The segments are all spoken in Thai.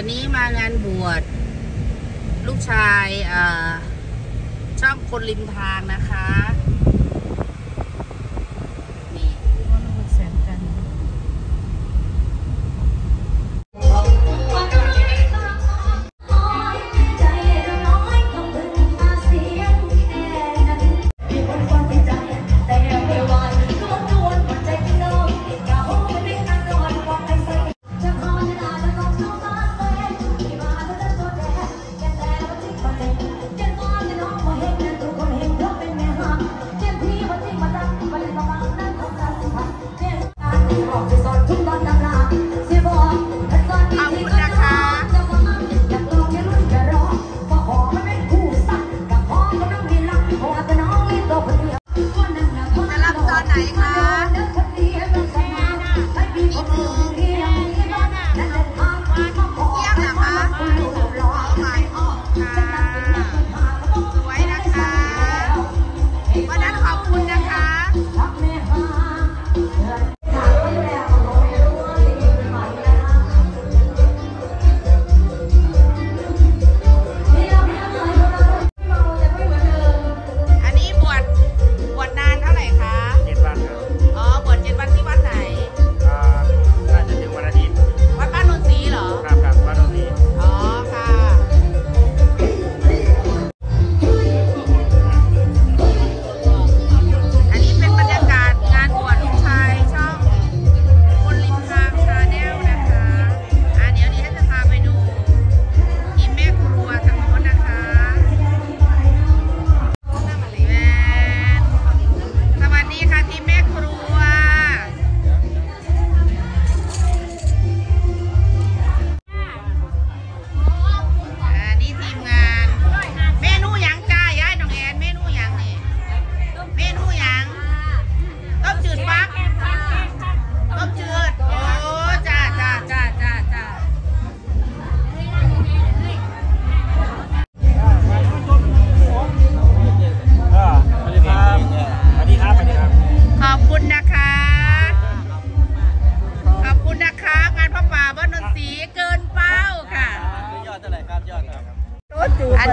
วันนี้มางานบวช ลูกชายเอ่อช่องคนริมทางนะคะ ข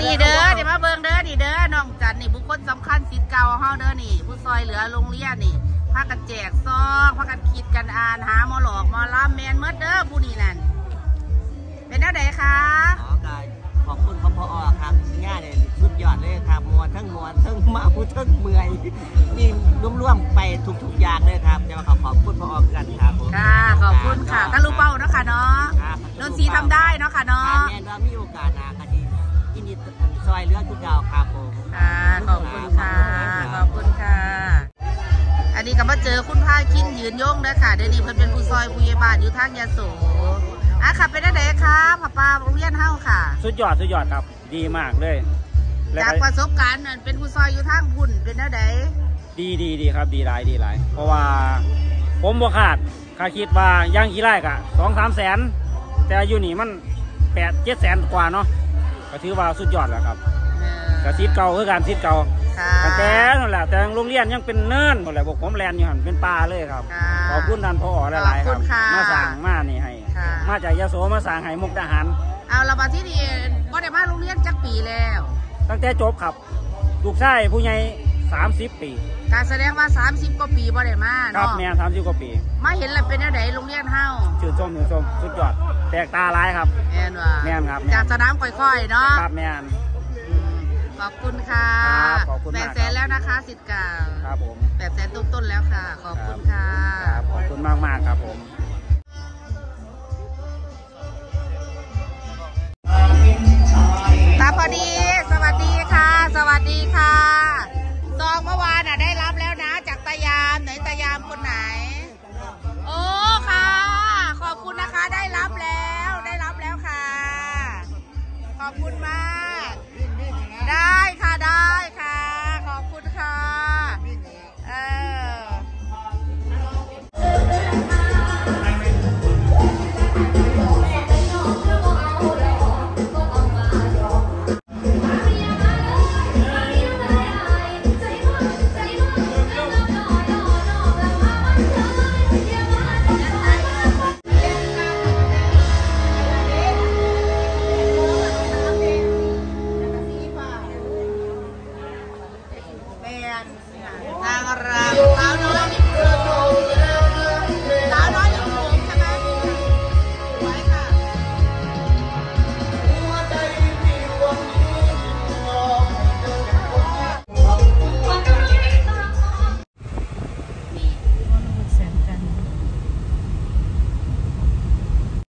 นนี้เด้อเดี๋ยวมาเบิ่งเด้อนี่เด้อน้องจันนี่บุคคลสำคัญสิทธิ์เก่าเฮาเด้อนี่ ผู้ซอยเหลือโรงเรียนนี่พากันแจกซองพากันคิดกันอ่านหาหมอหลอกหมอล่ำแมนเมดเด้อผู้นี้นั่นเป็นแนวใดคะขอกายขอบคุณพพอครับง่ายเลยสุดยอดเลยครับมวนทั้งมวนทั้งเมาทั้งเมื่อยนี่ร่วมๆไปทุกๆอย่างเลยครับจะมาขอขอบคุณพอกันครับผมค่ะขอบคุณค่ะถ้ารู้เป้าเนาะค่ะเนาะครับนนทรีทำได้เนาะค่ะเนาะแน่นว่ามีโอกาสหนา คดีอินดีซอยเลือดทุกเก่าครับผมค่ะขอบคุณค่ะขอบคุณค่ะ อันนี้ก็มาเจอคุณพาคินยืนโยงเด้อค่ะเดี๋ยวนี้เพิ่นเป็นผู้ซอยผู้ใหญ่บ้านอยู่ทางยาโสอะค่ะเป็นได้คะพ่อป้าโรงเรียนเฮาค่ะ สุดยอดสุดยอดครับดีมากเลยแล้วจากปก็ระสบการณ์นั่นเป็นผู้ซอยอยู่ทางพุ่นเป็นได้ไดดีดีดีครับดีหลายดีหลายเพราะว่า ผมบ่ขาดคาคิดว่าย่างกี่ไร่กะสองสามแสน แต่อยู่นี่มันแปดเจ็ดแสนกว่าเนาะ ก็ถือว่าสุดยอดแล้วครับเออกระซิดเก่าคือการซิดเก่าค่ะแต่แต่นั่นแหละแต่โรงเรียนยังเป็นเนินหมดเลยบอกผมแลนอยู่หันเป็นป่าเลยครับค่ะขอบคุณท่านพ่อหลายๆคขอรับบคุณค่ะมาสั่งมานี่ให้ค่ะมาจากยะโสมาสั่งให้มุกดาหารเอาละมาที่นี่บ่ได้มาโรงเรียนจักปีแล้ว ตั้งแต่จบครับลูกชายผู้ใหญ่ สามสิบปีการแสดงว่า 30 กว่าปีบ่ได้มาครับเนาะแม่สามสิบกว่าปี มาเห็นแล้วเป็นได้ไดโรงเรียนเฮาชื่นชมชื่นชมสุดยอด แตกตาหลายครับ แม่นว่าแม่นครับจากสนามค่อยๆเนาะครับแม่น ขอบคุณค่ะครับขอบคุณแปมากดแสนแล้วนะคะสิทธิ์เก่าครับผมแปดแสนต้นๆแล้วค่ะ ขอบคุณค่ะ ครับขอบคุณมากมากๆครับผม ตาพอดี สวัสดีค่ะ สวัสดีค่ะ จองเมื่อวานอะได้รับแล้วนะ